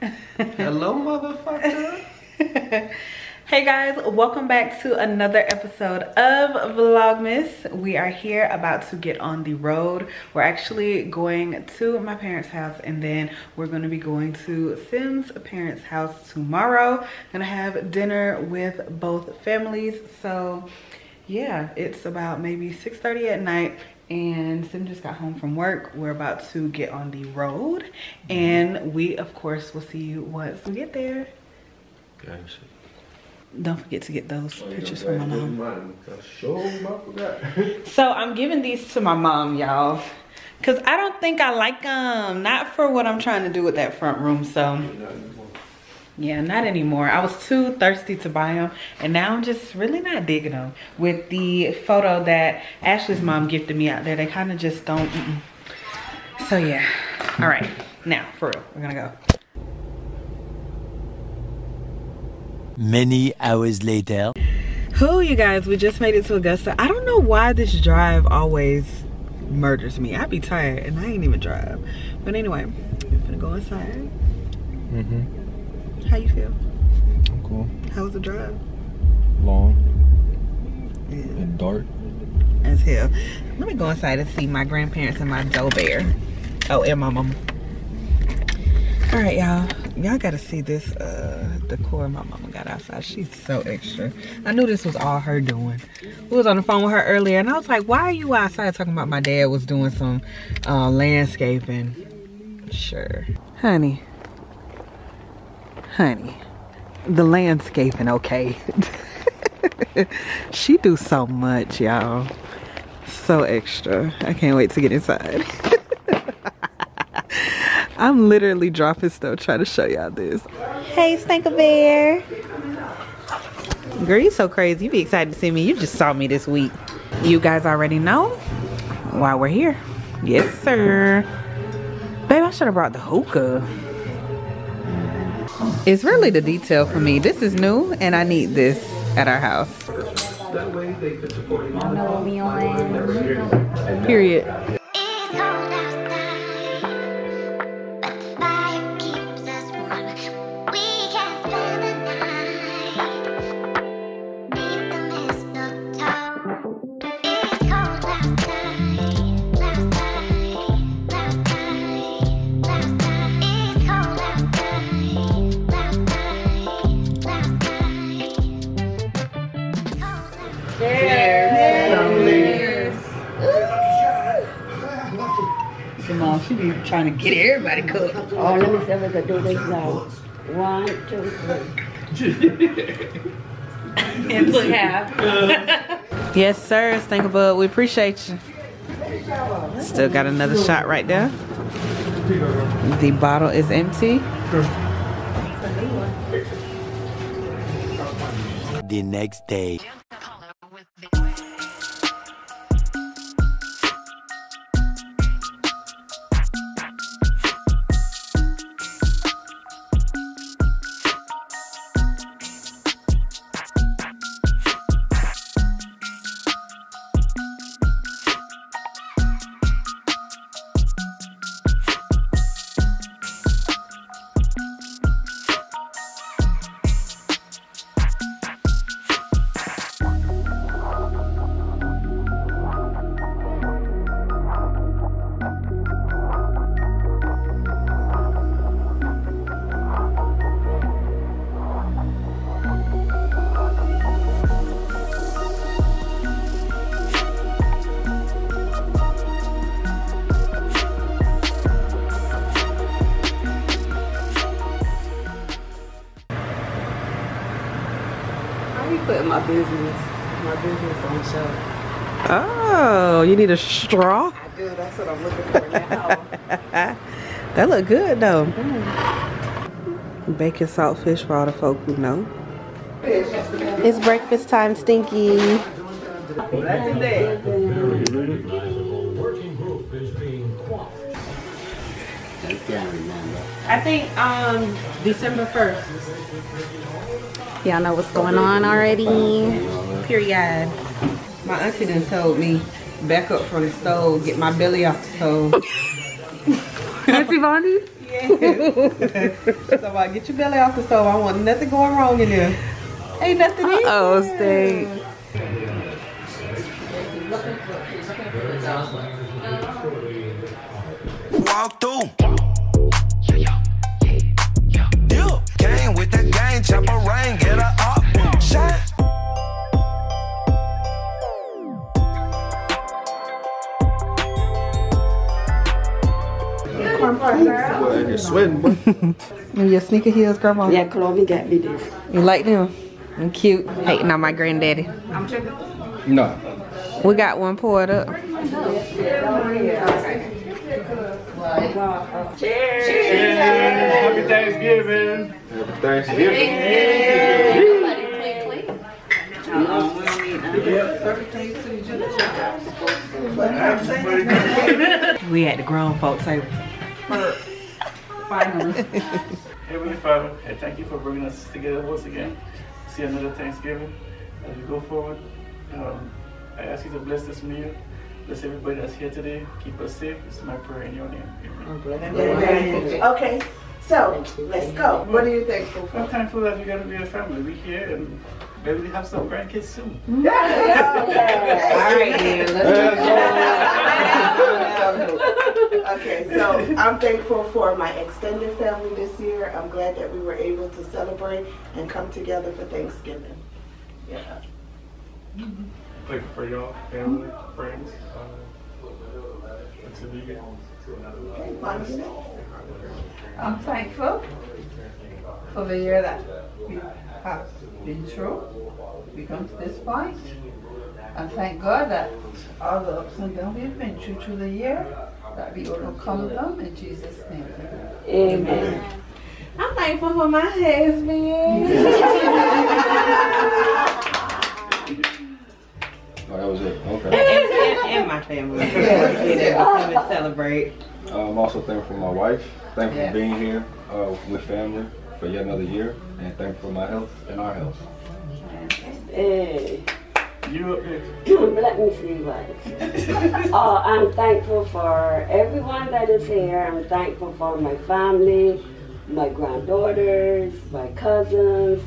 Hello, motherfucker. hey guys, welcome back to another episode of Vlogmas. We are here about to get on the road. We're actually going to my parents' house and then we're going to be going to Sim's parents' house tomorrow. Gonna have dinner with both families. So yeah, it's about maybe 6.30 at night and Sim just got home from work. We're about to get on the road and mm-hmm. we of course will see you once we get there. Gotcha. Don't forget to get those pictures from my mom. mom. Sure, So I'm giving these to my mom, y'all. Cause I don't think I like them. Not for what I'm trying to do with that front room. So yeah, not anymore. I was too thirsty to buy them. And now I'm just really not digging them. With the photo that Ashley's mom gifted me out there, they kind of just don't. Mm -mm. So yeah. All right. Now, for real, we're gonna go. Many hours later. Who you guys, we just made it to Augusta. I don't know why this drive always murders me. I be tired and I ain't even drive. But anyway, I'm gonna go inside. Mm-hmm. How you feel? I'm cool. How was the drive? Long Yeah, and dark. as hell. Let me go inside and see my grandparents and my doe bear. Oh, and my mama. All right, y'all. Y'all gotta see this uh decor my mama got outside. She's so extra. I knew this was all her doing. We was on the phone with her earlier and I was like, why are you outside talking about my dad was doing some uh, landscaping? Sure. Honey. Honey. The landscaping, okay. she do so much, y'all. So extra. I can't wait to get inside. I'm literally dropping stuff trying to show y'all this. Hey, Stinker Bear. Girl, you so crazy. You be excited to see me. You just saw me this week. You guys already know why we're here. Yes, sir. Babe, I should have brought the hookah. It's really the detail for me. This is new and I need this at our house. That Come on, she be trying to get everybody cooked. Oh, let me see if we can do this now. One, two, three. and look half. yes, sir, Stinkabug. We appreciate you. Still got another shot right there. The bottle is empty. The next day. My business, my business on the show? Oh, you need a straw? I do. That's what I'm looking for now. That look good though. Bacon saltfish for all the folk who know. It's breakfast time, Stinky. I think um December 1st. Y'all know what's going on already. Period. My auntie done told me back up from the stove, get my belly off the stove. Auntie Bonnie? so I get your belly off the stove. I want nothing going wrong in there. Ain't nothing in Oh, there. stink. walk through. You're sweating, boy. Your sneaker heels, grandma. Yeah, Chloe got me this. You like them? I'm cute. Hating on my granddaddy. I'm checking. No. We got one poured up. Cheers! Happy Thanksgiving. Happy Thanksgiving. We at the grown folks table. Heavenly Father, I thank you for bringing us together once again. to See another Thanksgiving as we go forward. Um, I ask you to bless this meal. Bless everybody that's here today. Keep us safe. This is my prayer in your name. Amen. Okay, so let's go. What are you thankful for? I'm thankful that we got to be a family. We here and maybe we have some grandkids soon. Yeah. All right, then. Okay, so I'm thankful for my extended family this year. I'm glad that we were able to celebrate and come together for Thanksgiving. Yeah. Thankful for y'all, family, friends. Uh, until we Okay, I'm thankful for the year that we have been through. We come to this point. And thank God that all the ups and downs we've been through through the year, that we overcome them in Jesus' name. Amen. I'm thankful for my husband. Oh, that was it. Okay. and, and my family. Being able to come and celebrate. Uh, I'm also thankful for my wife. Thankful Yes. for being here uh, with family for yet another year. And thankful for my health and our health. Hey. You up next. Let me see what. Oh, I'm thankful for everyone that is here. I'm thankful for my family, my granddaughters, my cousins,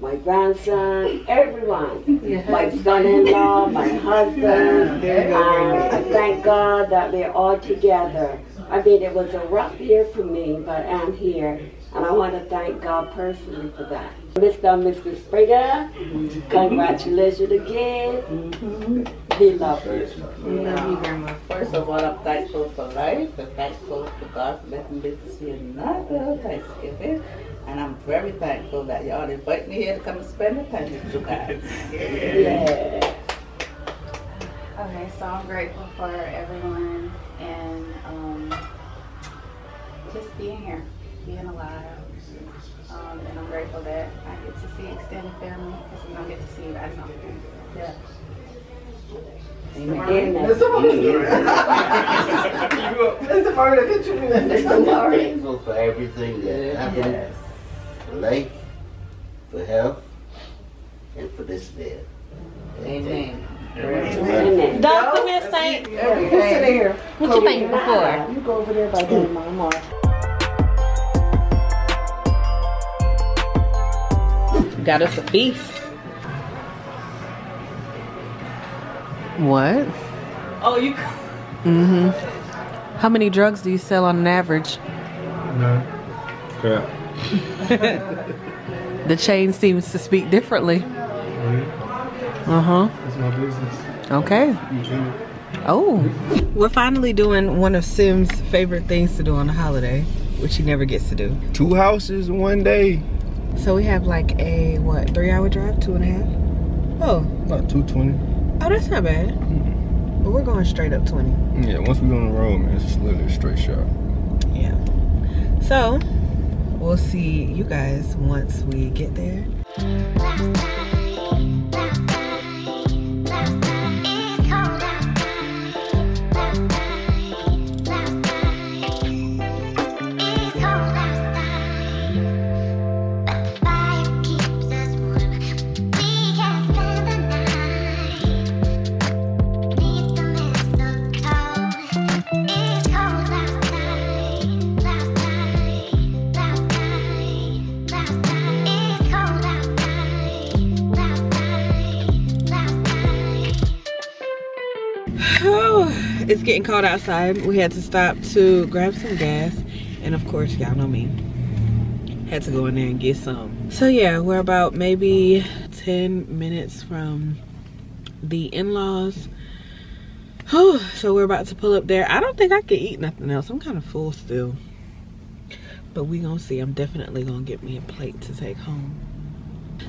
my grandson, everyone. My son-in-law, my husband. Um, I thank God that we're all together. I mean, it was a rough year for me, but I'm here. And I want to thank God personally for that. Mr. and Mr. Springer, congratulations again. We love you. Love you, Grandma. First of all, I'm thankful for life and thankful to God for letting me to see another Thanksgiving. And I'm very thankful that y'all invite me here to come and spend the time with you guys. Yeah. Okay, so I'm grateful for everyone and um, just being here, being alive. See extended family because we don't get to see you guys often. Yeah. Mr. Murray. Thankful for everything that happened, for life, for health, and for this day. Amen. Amen. Dr. Miss Saint, Sit here. what you thankful for? You go over there by Grandma. Mark. Got us a feast. What? Oh, you. Mm-hmm. How many drugs do you sell on an average? Yeah. The chain seems to speak differently. Uh huh. That's my business. Okay. Oh. We're finally doing one of Sim's favorite things to do on a holiday, which he never gets to do. Two houses in one day. So we have like a, what, three hour drive? Two and a half? Oh. About 220. Oh, that's not bad. Mm-hmm. But we're going straight up 20. Yeah, once we go on the road, man, it's just literally a straight shot. Yeah. So we'll see you guys once we get there. Getting cold outside. We had to stop to grab some gas. And of course, y'all know me. Had to go in there and get some. So yeah, we're about maybe 10 minutes from the in-laws. so we're about to pull up there. I don't think I can eat nothing else. I'm kind of full still. But we gonna see. I'm definitely gonna get me a plate to take home.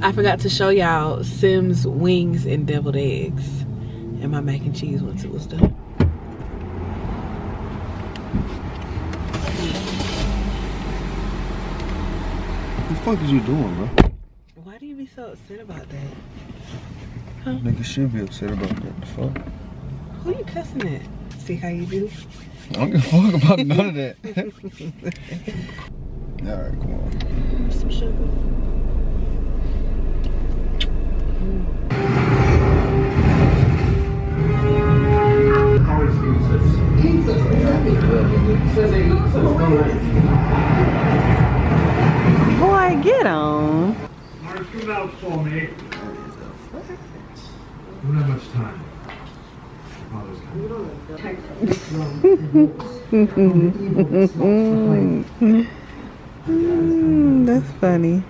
I forgot to show y'all Sim's wings and deviled eggs and my mac and cheese once it was done. What the fuck is you doing, bro? Why do you be so upset about that? Huh? Nigga should be upset about that. The fuck? Who you cussing at? See how you do? I don't give a fuck about none of that. Alright, come on. Some sugar. Boy, get on. Come out for me. We don't have much time. Mm, that's funny.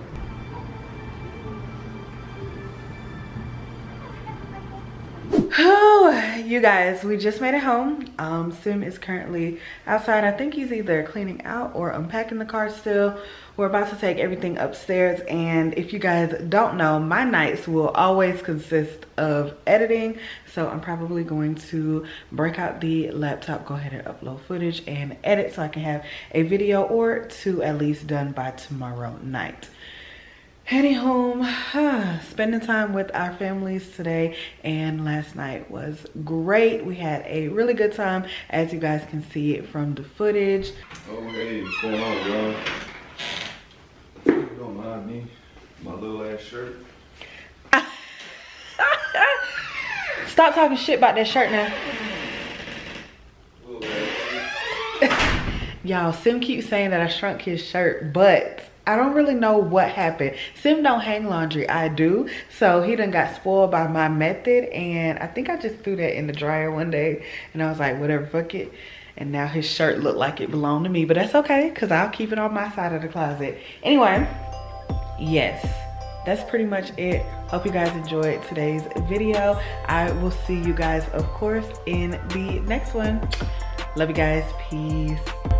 You guys, we just made it home. Um, Sim is currently outside. I think he's either cleaning out or unpacking the car still. We're about to take everything upstairs. And if you guys don't know, my nights will always consist of editing. So I'm probably going to break out the laptop, go ahead and upload footage and edit so I can have a video or two at least done by tomorrow night heading home spending time with our families today and last night was great. We had a really good time as you guys can see it from the footage. Oh hey what's going on y'all? Don't mind me. My little ass shirt. Stop talking shit about that shirt now. Y'all sim keeps saying that i shrunk his shirt but I don't really know what happened. Sim don't hang laundry, I do. So he done got spoiled by my method and I think I just threw that in the dryer one day and I was like, whatever, fuck it. And now his shirt looked like it belonged to me, but that's okay because I'll keep it on my side of the closet. Anyway, yes, that's pretty much it. Hope you guys enjoyed today's video. I will see you guys, of course, in the next one. Love you guys. Peace.